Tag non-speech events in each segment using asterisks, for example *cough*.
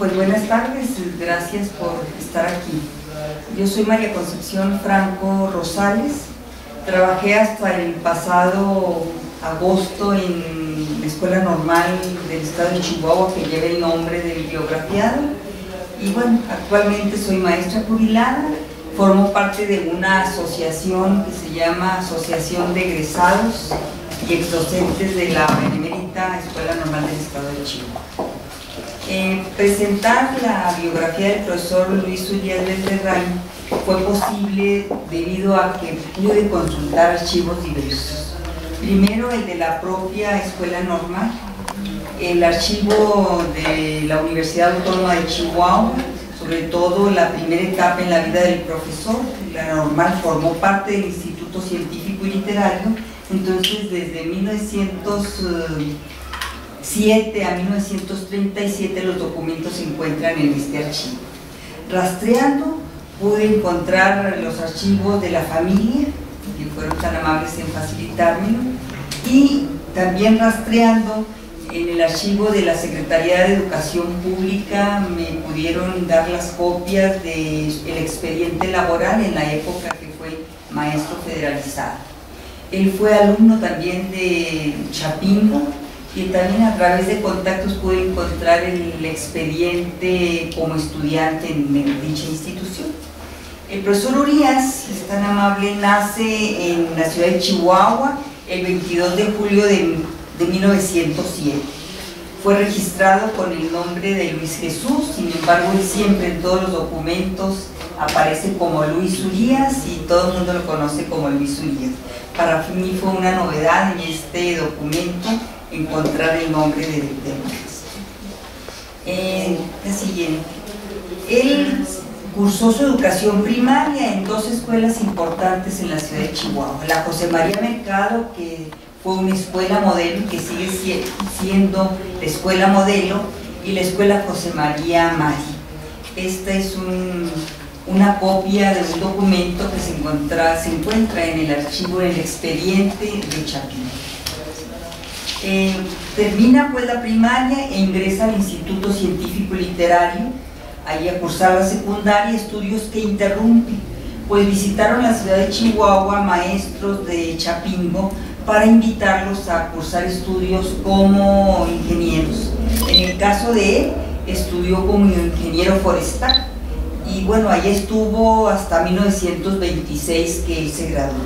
pues buenas tardes, gracias por estar aquí. Yo soy María Concepción Franco Rosales, trabajé hasta el pasado agosto en la Escuela Normal del Estado de Chihuahua que lleva el nombre del biografiado y bueno, actualmente soy maestra jubilada, formo parte de una asociación que se llama Asociación de Egresados y Exdocentes de la Benemérita Escuela Normal del Estado de Chihuahua. Presentar la biografía del profesor Luis Uriel Belterray fue posible debido a que pude consultar archivos diversos. Primero el de la propia escuela normal, el archivo de la Universidad Autónoma de Chihuahua, sobre todo la primera etapa en la vida del profesor, la normal formó parte del Instituto Científico y Literario, entonces desde 1900 7 a 1937 los documentos se encuentran en este archivo. Rastreando pude encontrar los archivos de la familia, que fueron tan amables en facilitármelo, y también rastreando en el archivo de la Secretaría de Educación Pública me pudieron dar las copias del expediente laboral en la época que fue maestro federalizado. Él fue alumno también de Chapingo, y también a través de contactos pude encontrar el expediente como estudiante en, dicha institución. El profesor Urias, es tan amable, nace en la ciudad de Chihuahua el 22 de julio de, de 1907. Fue registrado con el nombre de Luis Jesús, sin embargo siempre en todos los documentos aparece como Luis Urias y todo el mundo lo conoce como Luis Urias. Para mí fue una novedad en este documento encontrar el nombre de, de eh, la siguiente. Él cursó su educación primaria en dos escuelas importantes en la ciudad de Chihuahua. La José María Mercado, que fue una escuela modelo que sigue siendo la escuela modelo, y la escuela José María Mari. Esta es una copia de un documento que se encuentra, se encuentra en el archivo del expediente de Chapín. Eh, termina pues la primaria e ingresa al Instituto Científico y Literario, ahí a cursar la secundaria, estudios que interrumpe, pues visitaron la ciudad de Chihuahua maestros de Chapingo para invitarlos a cursar estudios como ingenieros. En el caso de él, estudió como ingeniero forestal y bueno, ahí estuvo hasta 1926 que él se graduó.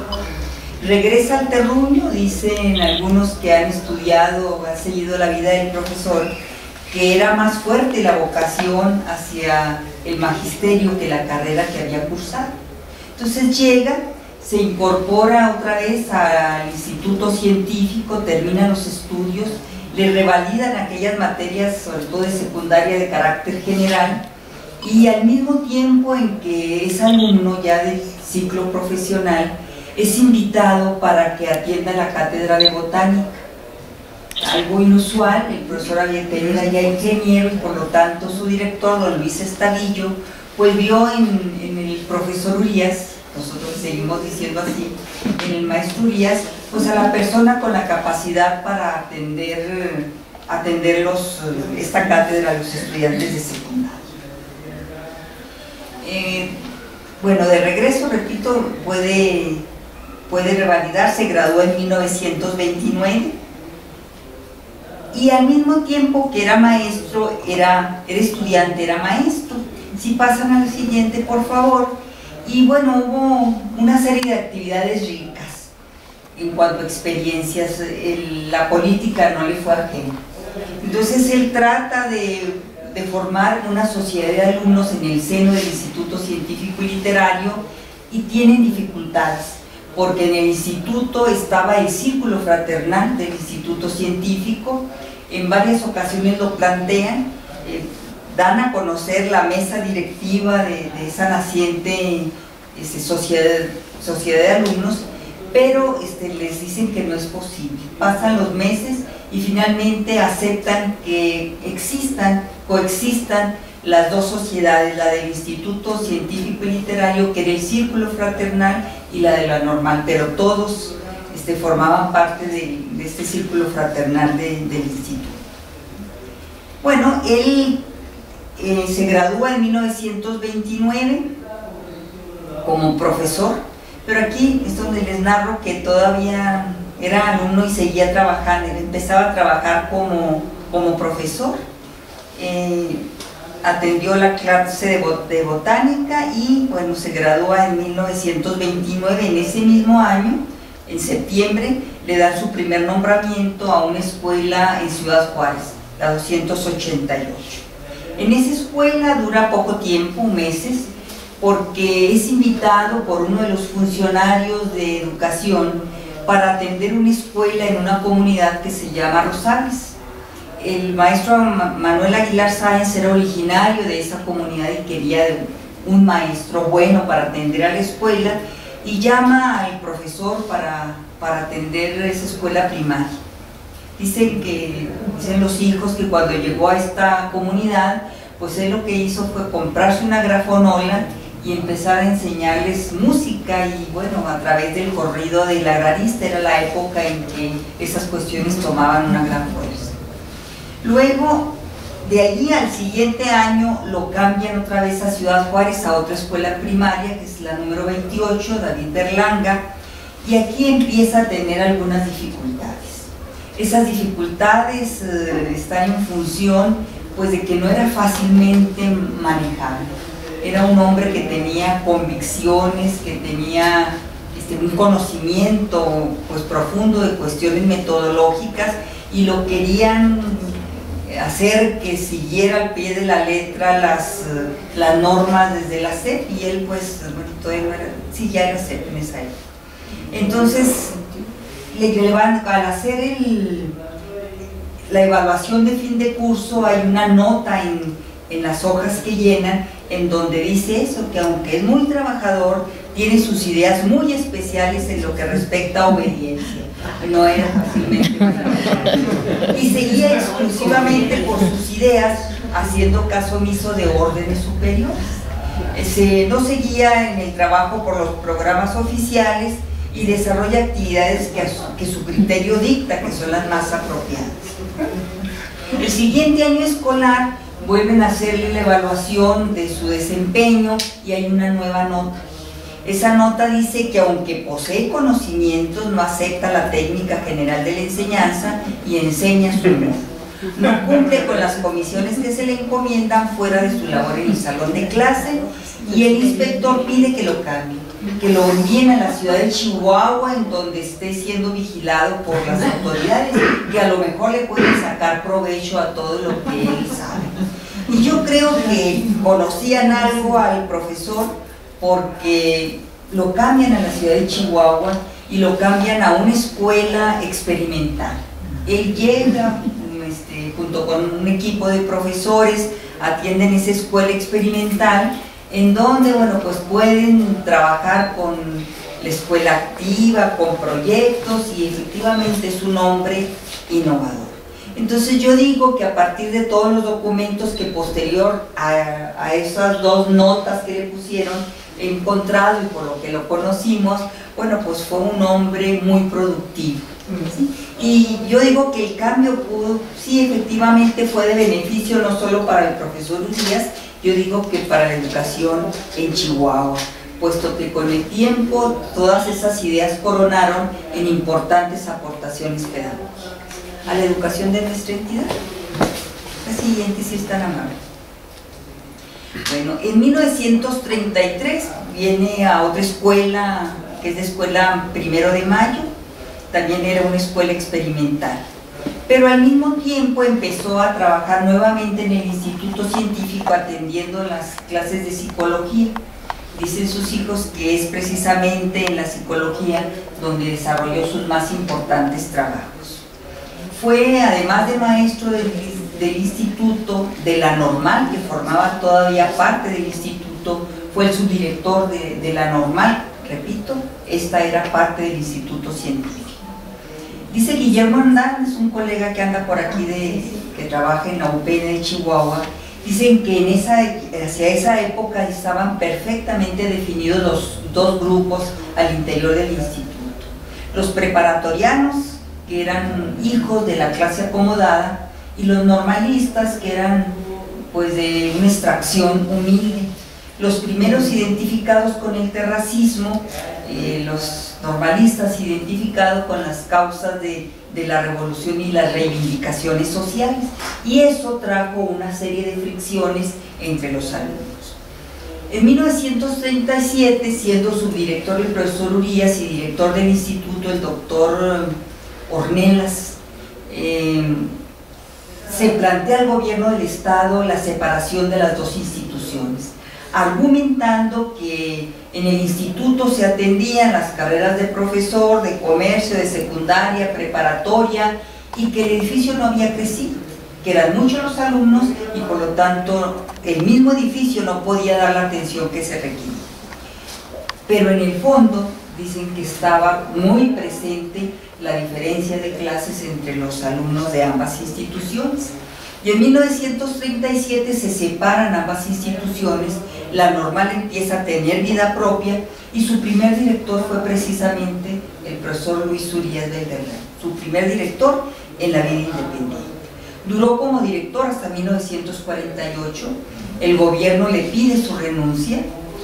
Regresa al terruño, dicen algunos que han estudiado o han seguido la vida del profesor, que era más fuerte la vocación hacia el magisterio que la carrera que había cursado. Entonces llega, se incorpora otra vez al instituto científico, termina los estudios, le revalidan aquellas materias, sobre todo de secundaria de carácter general, y al mismo tiempo en que es alumno ya del ciclo profesional, es invitado para que atienda la cátedra de botánica. Algo inusual, el profesor había tenido ya ingeniero y por lo tanto su director, don Luis Estadillo, pues vio en, el profesor Urias, nosotros seguimos diciendo así, en el maestro Urias, pues a la persona con la capacidad para atender, atender esta cátedra a los estudiantes de secundaria. Eh, bueno, de regreso, repito, puede puede revalidar, se graduó en 1929 y al mismo tiempo que era maestro, era, era estudiante, era maestro. Si pasan al siguiente, por favor. Y bueno, hubo una serie de actividades ricas en cuanto a experiencias, la política no le fue ajena. Entonces él trata de, de formar una sociedad de alumnos en el seno del Instituto Científico y Literario y tienen dificultades porque en el instituto estaba el círculo fraternal del instituto científico, en varias ocasiones lo plantean, eh, dan a conocer la mesa directiva de, esa naciente este, sociedad, sociedad de alumnos, pero este, les dicen que no es posible. Pasan los meses y finalmente aceptan que existan, coexistan las dos sociedades, la del Instituto Científico y Literario, que era el Círculo Fraternal, y la de la normal, pero todos este, formaban parte de, este círculo fraternal del instituto. Bueno, él eh, se gradúa en 1929 como profesor, pero aquí es donde les narro que todavía era alumno y seguía trabajando, empezaba a trabajar como, como profesor. Eh, atendió la clase de, botánica y bueno, se gradúa en 1929, en ese mismo año, en septiembre, le dan su primer nombramiento a una escuela en Ciudad Juárez, la 288. En esa escuela dura poco tiempo, meses, porque es invitado por uno de los funcionarios de educación para atender una escuela en una comunidad que se llama Rosales el maestro Manuel Aguilar Sáenz era originario de esa comunidad y quería un maestro bueno para atender a la escuela y llama al profesor para, para atender esa escuela primaria. Dicen que, dicen los hijos que cuando llegó a esta comunidad, pues él lo que hizo fue comprarse una grafonola y empezar a enseñarles música y bueno, a través del corrido de la gradista era la época en que esas cuestiones tomaban una gran fuerza. Luego, de allí al siguiente año lo cambian otra vez a Ciudad Juárez, a otra escuela primaria, que es la número 28, David Berlanga, y aquí empieza a tener algunas dificultades. Esas dificultades eh, están en función pues, de que no era fácilmente manejable. Era un hombre que tenía convicciones, que tenía este, un conocimiento pues, profundo de cuestiones metodológicas y lo querían hacer que siguiera al pie de la letra las, eh, las normas desde la SEP y él pues, bueno, todavía era, sí, ya era SEP en esa época. Entonces, le al hacer el, la evaluación de fin de curso hay una nota en, en las hojas que llenan en donde dice eso, que aunque es muy trabajador, tiene sus ideas muy especiales en lo que respecta a obediencia. No era fácilmente. Y seguía exclusivamente por sus ideas, haciendo caso omiso de órdenes superiores. No seguía en el trabajo por los programas oficiales y desarrolla actividades que, que su criterio dicta, que son las más apropiadas. El siguiente año escolar vuelven a hacerle la evaluación de su desempeño y hay una nueva nota. Esa nota dice que aunque posee conocimientos, no acepta la técnica general de la enseñanza y enseña su humor. No cumple con las comisiones que se le encomiendan fuera de su labor en el salón de clase y el inspector pide que lo cambie, que lo envíen a la ciudad de Chihuahua en donde esté siendo vigilado por las autoridades que a lo mejor le pueden sacar provecho a todo lo que él sabe. Y yo creo que conocían algo al profesor porque lo cambian a la ciudad de Chihuahua y lo cambian a una escuela experimental. Él llega este, junto con un equipo de profesores, atienden esa escuela experimental en donde bueno, pues pueden trabajar con la escuela activa, con proyectos y efectivamente es un hombre innovador. Entonces yo digo que a partir de todos los documentos que posterior a, a esas dos notas que le pusieron, encontrado y por lo que lo conocimos, bueno, pues fue un hombre muy productivo. Y yo digo que el cambio pudo, sí, efectivamente fue de beneficio no solo para el profesor Urias, yo digo que para la educación en Chihuahua, puesto que con el tiempo todas esas ideas coronaron en importantes aportaciones pedagógicas a la educación de nuestra entidad. La siguiente, si es tan amable. Bueno, en 1933 viene a otra escuela, que es de escuela primero de mayo, también era una escuela experimental. Pero al mismo tiempo empezó a trabajar nuevamente en el Instituto Científico atendiendo las clases de psicología. Dicen sus hijos que es precisamente en la psicología donde desarrolló sus más importantes trabajos. Fue, además de maestro del del instituto, de la normal, que formaba todavía parte del instituto, fue el subdirector de, la normal, repito, esta era parte del instituto científico. Dice Guillermo es un colega que anda por aquí, de, que trabaja en la UPN de Chihuahua, dicen que en esa, hacia esa época estaban perfectamente definidos los dos grupos al interior del instituto. Los preparatorianos, que eran hijos de la clase acomodada, y los normalistas, que eran pues de una extracción humilde. Los primeros identificados con el terracismo, eh, los normalistas identificados con las causas de, de la revolución y las reivindicaciones sociales. Y eso trajo una serie de fricciones entre los alumnos. En 1937, siendo subdirector el profesor Urias y director del instituto el doctor Ornelas, eh, se plantea al gobierno del Estado la separación de las dos instituciones, argumentando que en el instituto se atendían las carreras de profesor, de comercio, de secundaria, preparatoria, y que el edificio no había crecido, que eran muchos los alumnos y por lo tanto el mismo edificio no podía dar la atención que se requería. Pero en el fondo dicen que estaba muy presente la diferencia de clases entre los alumnos de ambas instituciones. Y en 1937 se separan ambas instituciones, la normal empieza a tener vida propia y su primer director fue precisamente el profesor Luis Urias Valderrama, su primer director en la vida independiente. Duró como director hasta 1948, el gobierno le pide su renuncia,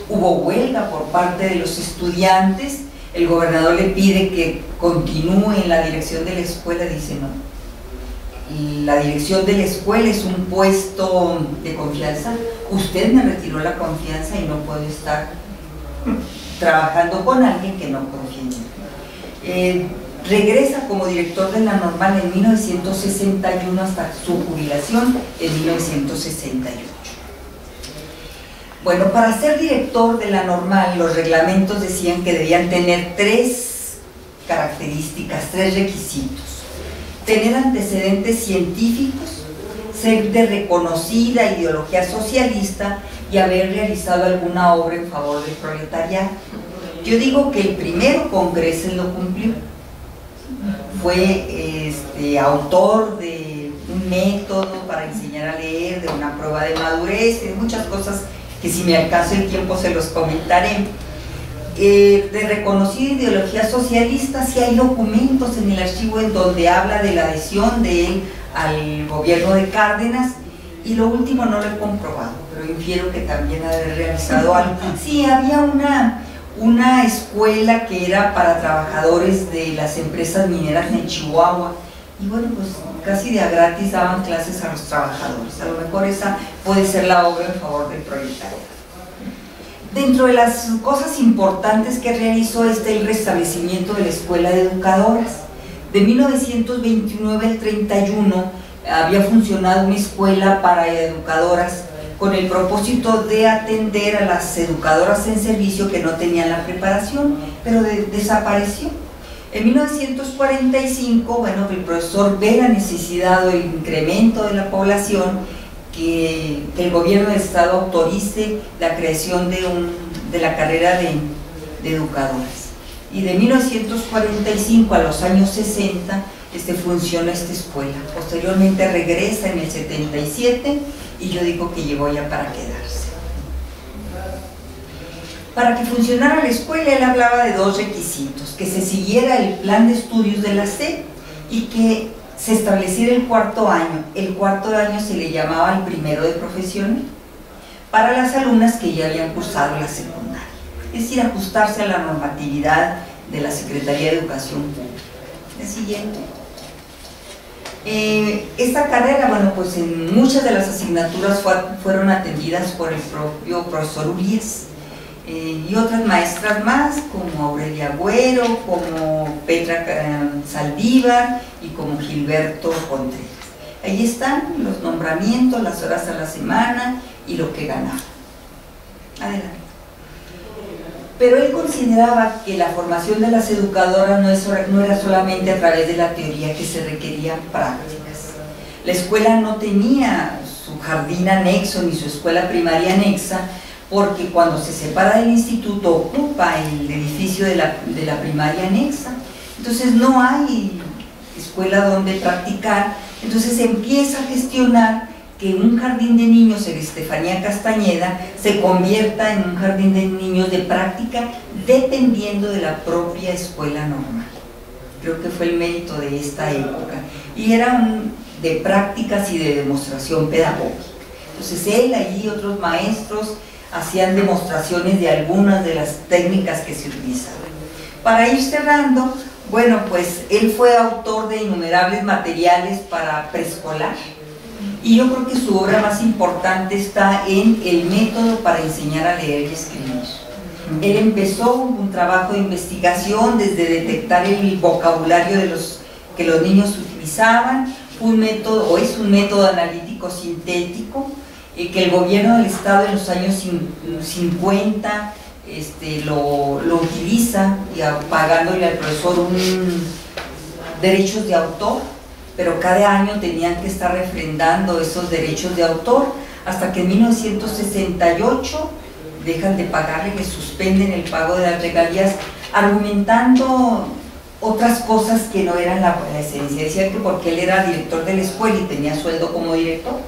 hubo huelga por parte de los estudiantes, el gobernador le pide que continúe en la dirección de la escuela, dice no. La dirección de la escuela es un puesto de confianza, usted me retiró la confianza y no puedo estar trabajando con alguien que no confía en mí. Eh, regresa como director de la normal en 1961 hasta su jubilación en 1968. Bueno, para ser director de la normal, los reglamentos decían que debían tener tres características, tres requisitos. Tener antecedentes científicos, ser de reconocida ideología socialista y haber realizado alguna obra en favor del proletariado. Yo digo que el primero Congreso lo cumplió. Fue este, autor de un método para enseñar a leer, de una prueba de madurez, de muchas cosas que si me alcanza el tiempo se los comentaré. Eh, de reconocida ideología socialista, sí hay documentos en el archivo en donde habla de la adhesión de él al gobierno de Cárdenas y lo último no lo he comprobado, pero infiero que también ha realizado *laughs* algo. Sí, había una, una escuela que era para trabajadores de las empresas mineras en Chihuahua y bueno, pues casi de a gratis daban clases a los trabajadores. A lo mejor esa puede ser la obra en favor del proyecto. Dentro de las cosas importantes que realizó está el restablecimiento de la Escuela de Educadoras. De 1929 al 31 había funcionado una escuela para educadoras con el propósito de atender a las educadoras en servicio que no tenían la preparación, pero desapareció en 1945, bueno, el profesor ve la necesidad o el incremento de la población que, el gobierno del Estado autorice la creación de, un, de la carrera de, educadoras. Y de 1945 a los años 60 este, funciona esta escuela. Posteriormente regresa en el 77 y yo digo que llegó ya para quedarse. Para que funcionara la escuela, él hablaba de dos requisitos, que se siguiera el plan de estudios de la SED y que se estableciera el cuarto año. El cuarto año se le llamaba el primero de profesión para las alumnas que ya habían cursado la secundaria. Es decir, ajustarse a la normatividad de la Secretaría de Educación Pública. El siguiente. Eh, esta carrera, bueno, pues en muchas de las asignaturas fueron atendidas por el propio profesor Urias, eh, y otras maestras más, como Aurelia Agüero, como Petra eh, Saldívar y como Gilberto Contreras. Ahí están los nombramientos, las horas a la semana y lo que ganaba. Adelante. Pero él consideraba que la formación de las educadoras no, no era solamente a través de la teoría, que se requerían prácticas. La escuela no tenía su jardín anexo ni su escuela primaria anexa, porque cuando se separa del instituto ocupa el edificio de la, primaria anexa, entonces no hay escuela donde practicar, entonces empieza a gestionar que un jardín de niños en Estefanía Castañeda se convierta en un jardín de niños de práctica dependiendo de la propia escuela normal. Creo que fue el mérito de esta época. Y era de prácticas y de demostración pedagógica. Entonces él allí otros maestros hacían demostraciones de algunas de las técnicas que se utilizaban. Para ir cerrando, bueno, pues él fue autor de innumerables materiales para preescolar y yo creo que su obra más importante está en el método para enseñar a leer y escribir. Él empezó un trabajo de investigación desde detectar el vocabulario de los, que los niños utilizaban, un método, o es un método analítico sintético, eh, que el gobierno del Estado en los años 50 este, lo, lo, utiliza, y pagándole al profesor un, derechos de autor, pero cada año tenían que estar refrendando esos derechos de autor, hasta que en 1968 dejan de pagarle, que suspenden el pago de las regalías, argumentando otras cosas que no eran la, esencia. Decían que porque él era director de la escuela y tenía sueldo como director,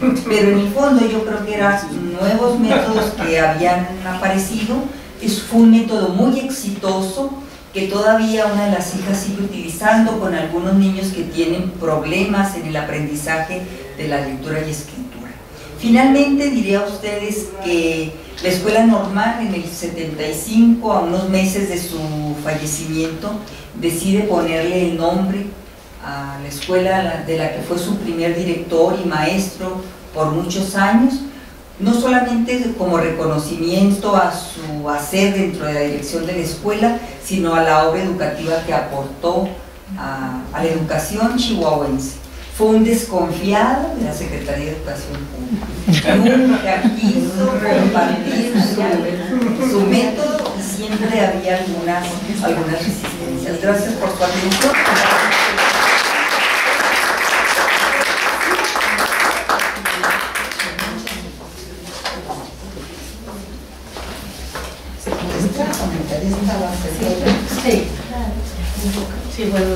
pero en el fondo yo creo que eran nuevos métodos que habían aparecido. Es, fue un método muy exitoso que todavía una de las hijas sigue utilizando con algunos niños que tienen problemas en el aprendizaje de la lectura y escritura. Finalmente diría a ustedes que la escuela normal en el 75, a unos meses de su fallecimiento, decide ponerle el nombre a la escuela de la que fue su primer director y maestro por muchos años, no solamente como reconocimiento a su hacer dentro de la dirección de la escuela, sino a la obra educativa que aportó a, la educación chihuahuense. Fue un desconfiado de la Secretaría de Educación Pública. Nunca quiso compartir su, su método y siempre había algunas, algunas resistencias. Gracias por su atención. Sí bueno,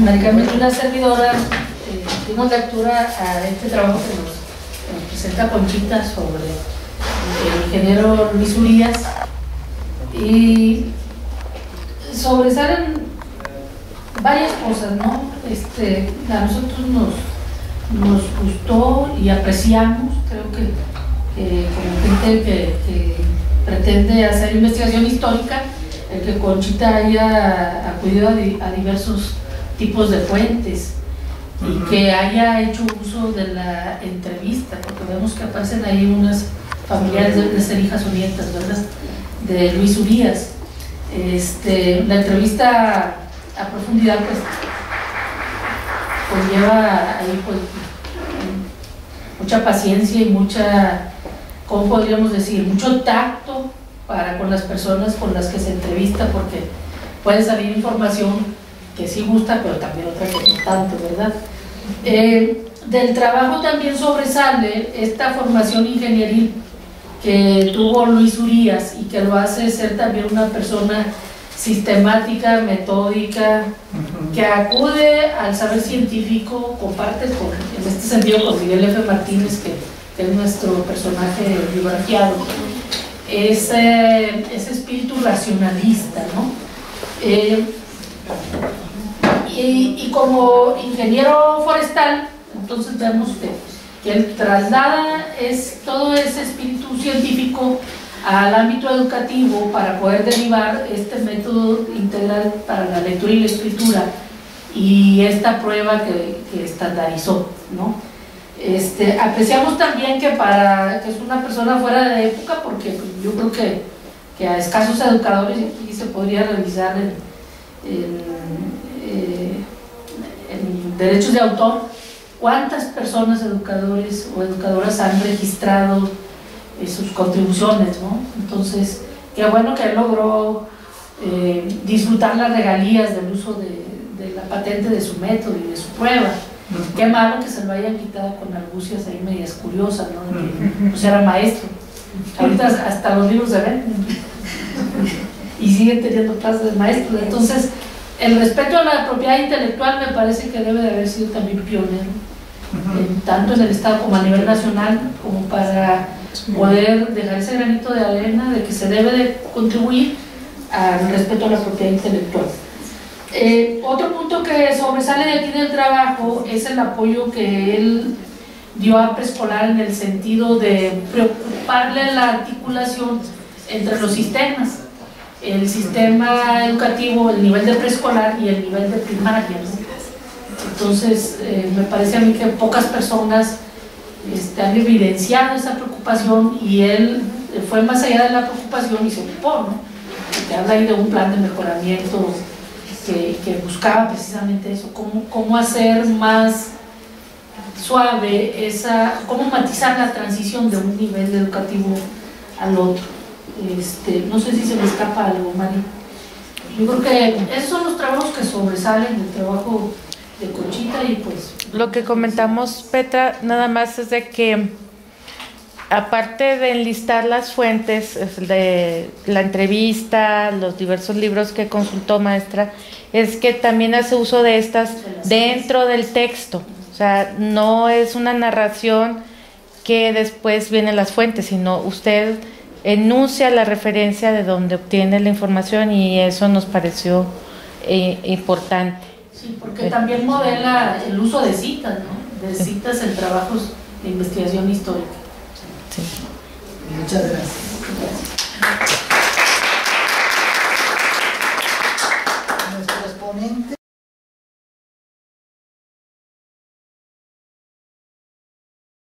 Maricarmen es una servidora, eh, dimos lectura a este trabajo que nos, presenta Conchita sobre el ingeniero Luis Urias y sobresalen varias cosas, ¿no? Este, a nosotros nos, nos gustó y apreciamos, creo que, como gente que pretende hacer investigación histórica, el que Conchita haya acudido a, diversos tipos de fuentes y que haya hecho uso de la entrevista, porque vemos que aparecen ahí unas familiares de, ser hijas o nietas, ¿verdad? De Luis Urias. Este, la entrevista a profundidad pues conlleva ahí pues, mucha paciencia y mucha, ¿cómo podríamos decir? Mucho tacto para con las personas con las que se entrevista, porque puede salir información que sí gusta, pero también otra que no tanto, ¿verdad? Eh, del trabajo también sobresale esta formación ingenieril que tuvo Luis Urias y que lo hace ser también una persona sistemática, metódica, que acude al saber científico, comparte con, en este sentido con Miguel F. Martínez, que, que es nuestro personaje biografiado ese, ese espíritu racionalista, ¿no? Eh, y, como ingeniero forestal, entonces vemos que, que él traslada es, todo ese espíritu científico al ámbito educativo para poder derivar este método integral para la lectura y la escritura y esta prueba que, que estandarizó, ¿no? Este, apreciamos también que para que es una persona fuera de época, porque yo creo que, que a escasos educadores aquí se podría revisar en, eh, derechos de autor, cuántas personas educadores o educadoras han registrado eh, sus contribuciones, ¿no? Entonces, qué bueno que él logró eh, disfrutar las regalías del uso de, de la patente de su método y de su prueba. Qué malo que se lo hayan quitado con argucias ahí medias curiosas, ¿no? De pues era maestro. Ahorita hasta los libros se ven. Y siguen teniendo clases de maestro. Entonces, el respeto a la propiedad intelectual me parece que debe de haber sido también pionero, tanto en el Estado como a nivel nacional, como para poder dejar ese granito de arena de que se debe de contribuir al respeto a la propiedad intelectual. Eh, otro punto que sobresale de aquí del trabajo es el apoyo que él dio a preescolar en el sentido de preocuparle la articulación entre los sistemas, el sistema educativo, el nivel de preescolar y el nivel de primaria. Entonces, eh, me parece a mí que pocas personas este, han evidenciado esa preocupación y él fue más allá de la preocupación y se ocupó, ¿no? Porque habla ahí de un plan de mejoramiento que, que buscaba precisamente eso, cómo, cómo hacer más suave esa, cómo matizar la transición de un nivel educativo al otro. Este, no sé si se me escapa algo, Mari. Yo creo que esos son los trabajos que sobresalen del trabajo de Conchita y pues... Lo que comentamos, Petra, nada más es de que aparte de enlistar las fuentes de la entrevista, los diversos libros que consultó maestra, es que también hace uso de estas dentro del texto. O sea, no es una narración que después vienen las fuentes, sino usted enuncia la referencia de donde obtiene la información y eso nos pareció eh, importante. Sí, porque también modela el uso de citas, ¿no? De citas en trabajos de investigación histórica. Sí. Muchas gracias.